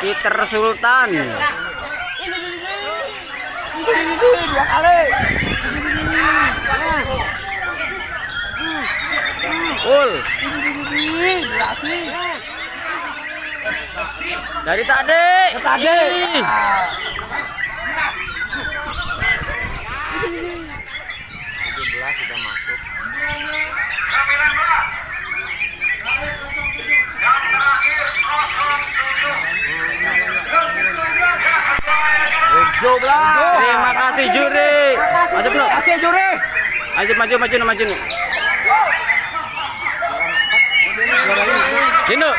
Peter Sultan. Dari tadi. Tadi. sudah masuk. Terima kasih juri. Masuk bro. Kasih juri. Maju maju maju maju nih. Dino.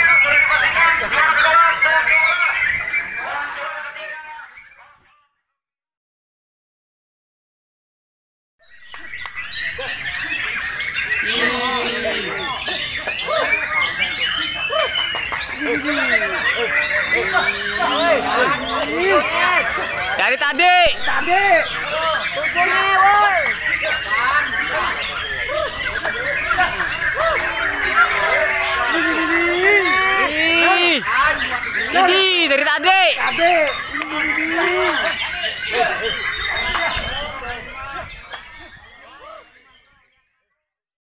Dari tadi. Tadi. Tujuhnya, woi. Ini dari tadi. Tadi.